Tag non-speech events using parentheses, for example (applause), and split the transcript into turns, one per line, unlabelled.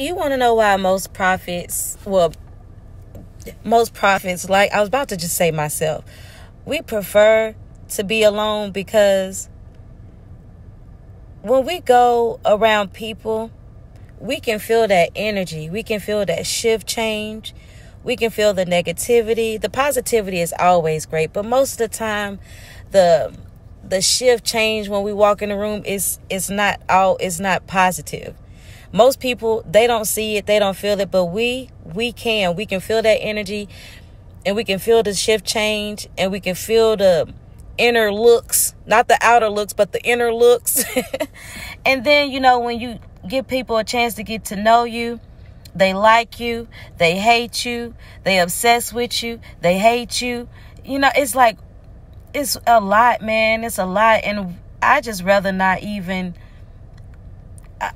you want to know why most prophets, well, most prophets, like I was about to just say myself, we prefer to be alone because when we go around people, we can feel that energy. We can feel that shift change. We can feel the negativity. The positivity is always great, but most of the time, the the shift change when we walk in the room is is not all is not positive. Most people they don't see it, they don't feel it, but we we can. We can feel that energy and we can feel the shift change and we can feel the inner looks, not the outer looks, but the inner looks. (laughs) and then, you know, when you give people a chance to get to know you, they like you, they hate you, they obsess with you, they hate you. You know, it's like it's a lot, man. It's a lot and I just rather not even I,